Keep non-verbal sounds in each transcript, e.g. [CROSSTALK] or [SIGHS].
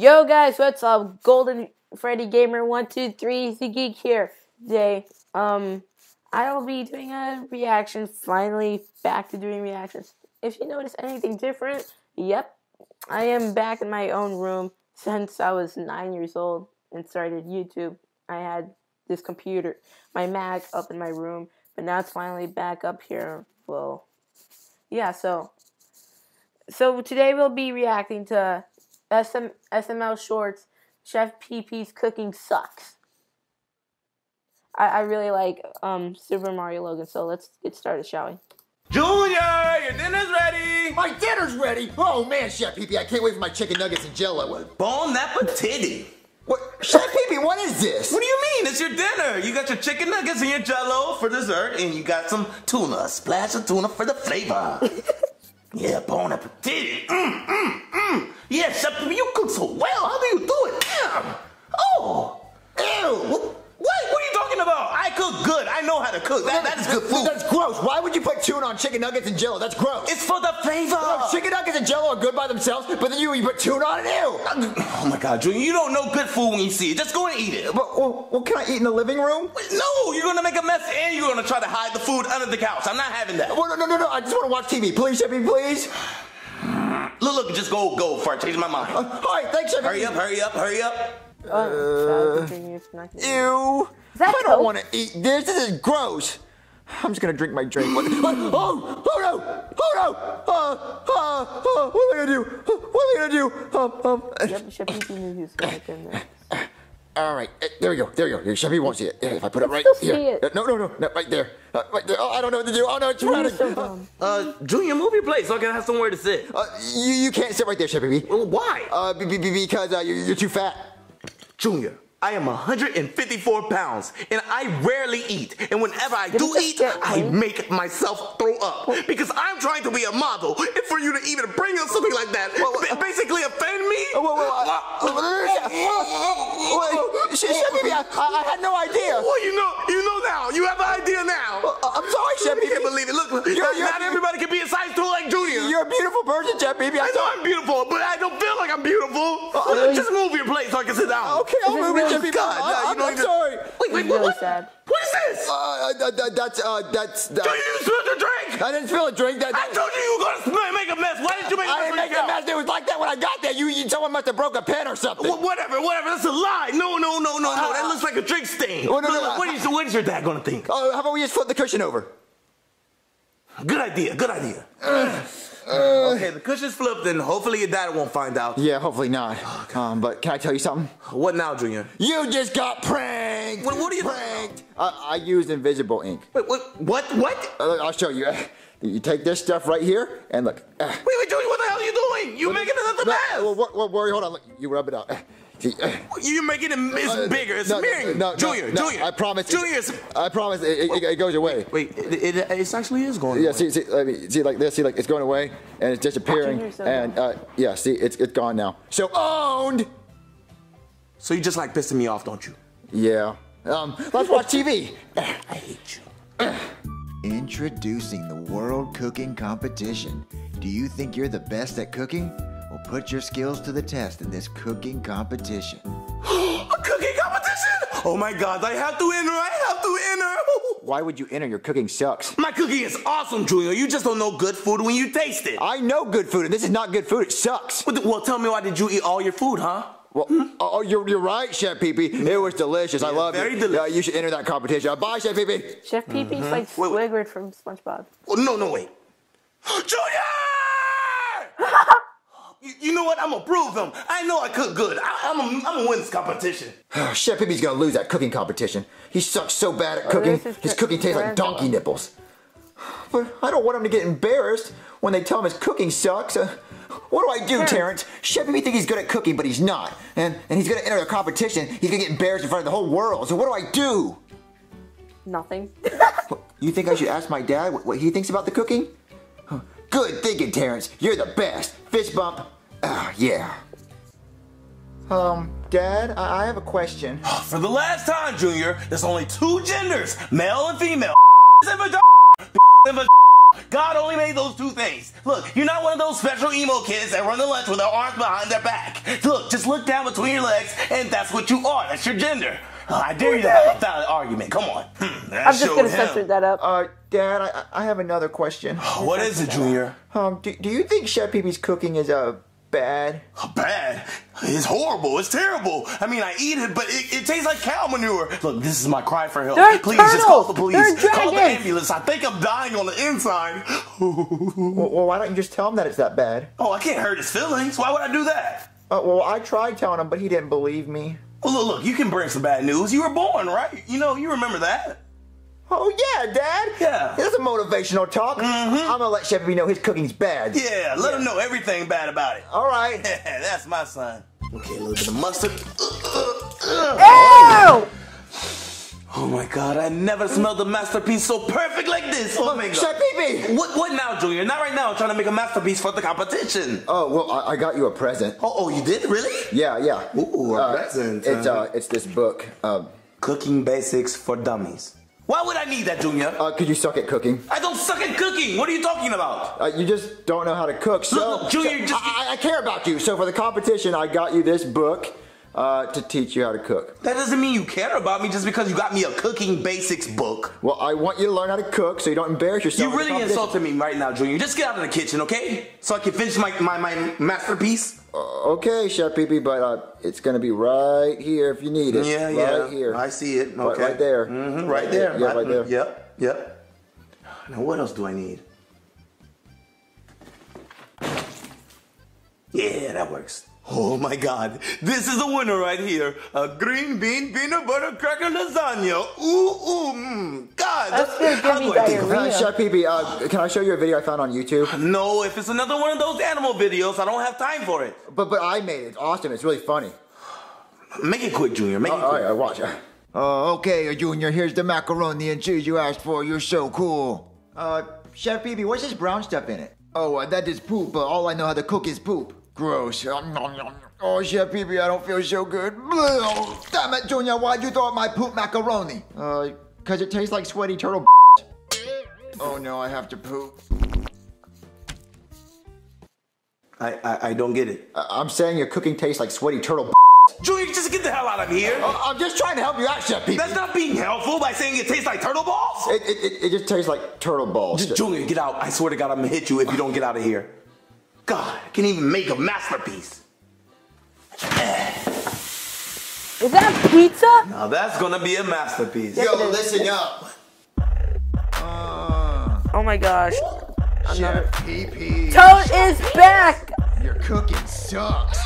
Yo guys, what's up? Golden Freddy Gamer one two three the Geek here. Today, um, I will be doing a reaction. Finally, back to doing reactions. If you notice anything different, yep, I am back in my own room since I was nine years old and started YouTube. I had this computer, my Mac, up in my room, but now it's finally back up here. Well, yeah. So, so today we'll be reacting to SM, SML Shorts, Chef Pee Pee's cooking sucks. I, I really like um, Super Mario Logan, so let's get started, shall we? Junior, your dinner's ready. My dinner's ready. Oh man, Chef Pee I can't wait for my chicken nuggets and Jello. What? Bon appetiti. What? Chef Pee what is this? What do you mean? It's your dinner. You got your chicken nuggets and your Jello for dessert, and you got some tuna, splash of tuna for the flavor. [LAUGHS] yeah, bon appetiti. Mm, mm, mm. Chef you cook so well. How do you do it? Oh. Ew. What? What are you talking about? I cook good. I know how to cook. That, that is good food. That's gross. Why would you put tuna on chicken nuggets and Jello? That's gross. It's for the flavor. No, chicken nuggets and Jello are good by themselves, but then you, you put tuna on it. Ew. Oh my God, Junior, you don't know good food when you see it. Just go and eat it. But, well, well, can I eat in the living room? No, you're gonna make a mess and you're gonna try to hide the food under the couch. I'm not having that. Well, no, no, no, no. I just want to watch TV. Please, Chef please. Look, look, just go, go before I change my mind. Uh, all right, thanks, Chef Hurry up, hurry up, hurry up. Uh, Ew. that I don't want to eat this. This is gross. I'm just gonna drink my drink. What? Oh, oh, oh no! Oh no! Uh, uh, uh, what am I gonna do? What am I gonna do? Um, um, Yep, Chef knew his right there. all right, eh, there we go. There we go. Your won't see it. If I put it right here. it. No, no, no, no, right there. Uh, right there. Oh, I don't know what to do. Oh no, it's You're running. so Uh, dumb. Uh, Junior, move your plate so I can have somewhere to sit. uh, you, you can't sit right there, Chevy. Well, why? Uh, be, be, be- because uh, you're, you're too fat. Junior, I am 154 pounds and I rarely eat. And whenever I do eat, I make myself throw up. Because I'm trying to be a model. And for you to even bring up something like that, ba- basically offend me? Oh, I- Wait, Che- Chevy, I, I, I had no idea. Well, you know, you know now. You have an idea now. Uh, I'm sorry, I Chevy. can't believe it. Look, You're- not, you're- not everybody can be a size two like Junior. You're a beautiful person, Chef Baby. I know I'm move your plate so I can sit down. Okay, I'll This move it, really Chef God, I- no, you I'm, don't I'm even- sorry. Wait, wait, It's really what? sad. What is this? Uh, uh, that, that's, uh, that's, that, Junior, you spilled the drink. I didn't spill a drink. That, I told you you were gonna sm- make a mess. Why didn't you make a I mess? I didn't make a mess. It was like that when I got there. You, you someone must have broke a pen or something. Wh- Whatever, whatever. That's a lie. No, no, no, no, no. That looks like a drink stain. Oh, no, no, Look, no. What is, what is your dad gonna think? Oh, how about we just flip the cushion over? Good idea. Good idea. Okay, the cushion's flipped, and hopefully your dad won't find out. Yeah, hopefully not. Um, but can I tell you something? What now, Junior? You just got pranked. What- what are you- pranked? I, I used invisible ink. Wait, what? What? What? Uh, I'll show you. [LAUGHS] You take this stuff right here and look. Uh, Wait, wait, Junior. What the hell are you doing? You're making another no, a well, mess. wor- wor- worry, hold on. Look, you rub it out. See, You're making it. It's uh, bigger. It's no, smearing. No, no, Junior, no, Junior. I promise. Junior. I promise it, it, it goes away. Wait, it, it, it actually is going. Yeah, away. see, see, let me, see, like this, see, like it's going away and it's disappearing, so and uh, yeah, see, it's it's gone now. So owned. So you just like pissing me off, don't you? Yeah. Um, let's watch TV. [LAUGHS] I hate you. [CLEARS THROAT] Introducing the World Cooking Competition. Do you think you're the best at cooking? Well, put your skills to the test in this cooking competition. [GASPS] A cooking competition? Oh my God! I have to enter. I have to enter. [LAUGHS] Why would you enter? Your cooking sucks. My cooking is awesome, Junior. You just don't know good food when you taste it. I know good food, and this is not good food. It sucks. Well, well, tell me why did you eat all your food, huh? Well, oh, you're, you're right, Chef Pee Pee. It was delicious. I love very it. delicious. Uh, you should enter that competition. Uh, bye, Chef Pee Pee. Chef Pee Pee's like Mm-hmm. Wait, wait. Squidward from SpongeBob. Oh, no, no, wait. [GASPS] Junior! [LAUGHS] you, you know what? I'm gonna prove him. I know I cook good. I, I'm gonna I'm gonna win this competition. [SIGHS] Chef Pee Pee's gonna lose that cooking competition. He sucks so bad at Oh, cooking. this is His Tar- cooking tastes like Tarantula. donkey nipples. [SIGHS] But I don't want him to get embarrassed when they tell him his cooking sucks. Uh, what do I do, Terrence. Terrence? Chef Pee Pee thinks he's good at cooking, but he's not. And and he's gonna enter the competition. He's gonna get embarrassed in front of the whole world. So what do I do? Nothing. [LAUGHS] You think I should ask my dad what, what he thinks about the cooking? Huh. Good thinking, Terrence. You're the best. Fist bump. Ah, yeah. Um, Dad, I, I have a question. [SIGHS] For the last time, Junior, there's only two genders, male and female. and vag- and vag- God only made those two things. Look, you're not one of those special emo kids that run the lunch with their arms behind their back. Look, just look down between your legs, and that's what you are. That's your gender. Uh, I dare you to have a valid argument. Come on. Hmm, I'm just gonna him. censor that up. Uh, Dad, I, I have another question. [SIGHS] What is it, Junior? Um, do, do you think Chef Pee Pee's cooking is, uh, bad? Bad. It's horrible. It's terrible. I mean, I eat it, but it, it tastes like cow manure. Look, this is my cry for help. They're Please, just call the police. Call the ambulance. I think I'm dying on the inside. [LAUGHS] Well, well, why don't you just tell him that it's that bad? oh, I can't hurt his feelings. Why would I do that? Uh, well, I tried telling him, but he didn't believe me. Well, look, look, you can bring some bad news. You were born, right? You know, you remember that. Oh, yeah, Dad. Yeah. Is a motivational talk. Mm-hmm. I'm gonna let Pee know his cooking's bad. Yeah, let him know everything bad about it. All right. [LAUGHS] That's my son. Okay, a little bit of mustard. [LAUGHS] Ew! Oh my god, I never smelled a masterpiece so perfect like this. Oh my god. Chef Pee Pee! What, what now, Junior? Not right now. I'm trying to make a masterpiece for the competition. Oh, well, I, I got you a present. Oh, oh, you did? Really? Yeah, yeah. Ooh, a Uh, present, It's, uh, it's this book. Um, Cooking Basics for Dummies. Why would I need that, Junior? uh, could you suck at cooking? I don't suck at cooking. What are you talking about? Uh, you just don't know how to cook. So, Look, look, Junior, so just- I, I care about you. So for the competition, I got you this book uh, to teach you how to cook. That doesn't mean you care about me just because you got me a cooking basics book. Well, I want you to learn how to cook so you don't embarrass yourself. You really insulted me right now, Junior. Just get out of the kitchen, okay? So I can finish my, my, my masterpiece. Uh, okay, Chef Pee Pee, but uh, it's gonna be right here if you need it. Yeah, yeah. right yeah. here. I see it. Right- Okay. right there. Mm-hmm, right there. Yeah, right there. Yep, yep. Now what else do I need? Yeah, that works. Oh my god, this is a winner right here. A green bean peanut butter cracker lasagna. Ooh, ooh, mmm. God, That's gonna give how me do I think- diarrhea. Uh, Chef Pee Pee, uh, can I show you a video I found on YouTube? No, if it's another one of those animal videos, I don't have time for it. But but I made it. It's awesome. It's really funny. Make it quick, Junior. Make it quick. right, I watch it. Oh, okay, Junior, here's the macaroni and cheese you asked for. You're so cool. Uh, Chef Pee Pee, what's this brown stuff in it? Oh, uh, that is poop, but all I know how to cook is poop. Gross. Nom, nom. Oh, Chef Pee Pee, I don't feel so good. Damn it, Junior, why'd you throw up my poop macaroni? Uh, cause it tastes like sweaty turtle. Oh no, I have to poop. I, I, I don't get it. Uh, I'm saying your cooking tastes like sweaty turtle. Junior, just get the hell out of here. Uh, I'm just trying to help you out, Chef Pee Pee. That's not being helpful by saying it tastes like turtle balls. It, it, it, it just tastes like turtle balls. J- Junior, get out. I swear to God, I'm gonna hit you if you don't get out of here. God, I can't even make a masterpiece. Is that pizza? Now that's gonna be a masterpiece. Yo, listen up. Uh, Oh my gosh. Another. Chef Pee Pee. Toad is back! Your cooking sucks.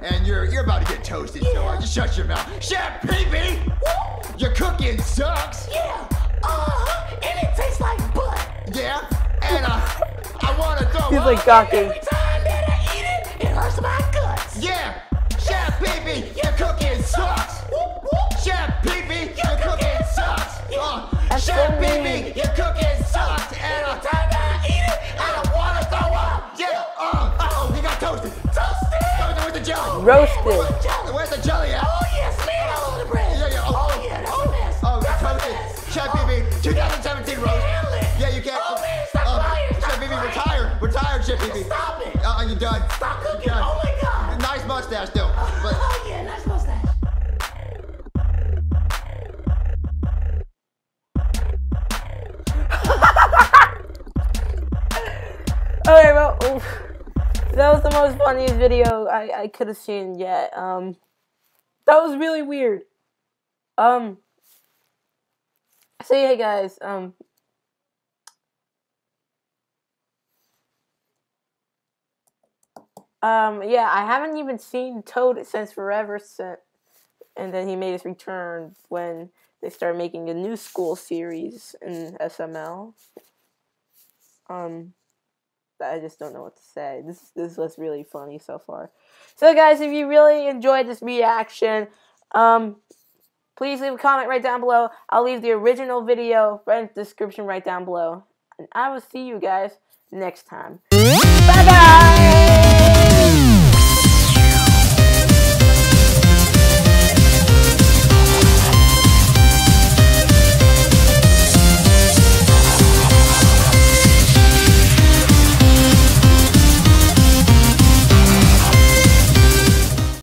And you're you're about to get toasted, so I just shut your mouth. Chef Pee Pee! Your cooking sucks! Yeah, uh-huh, and He's like gawking. Every time that I eat it, it hurts my guts. Yeah! Chef Pee Pee, your cooking sucks! Chef Pee Pee, your cooking sucks! Uh, That's Chef so Pee mean. Pee, your cooking sucks! And uh, Time that I eat it, I don't wanna throw up. yeah, uh, uh-oh, he got toasted! Toasted. Toasted with the jelly! Roasted. Jelly. Where's the jelly at? Oh yeah, Retired, Chef Pee Pee. Stop it. Uh, you done. Stop cooking. Done. Oh my god. Nice mustache, though. But Oh yeah, nice mustache. [LAUGHS] Okay, well, oof. that was the most funniest video I, I could have seen yet. Um, that was really weird. Um, so yeah, guys. Um, um, yeah, I haven't even seen Toad since forever since, and then he made his return when they started making a new school series in SML. Um, I just don't know what to say. This this was really funny so far. So guys, if you really enjoyed this reaction, um, please leave a comment right down below. I'll leave the original video right in the description right down below. And I will see you guys next time.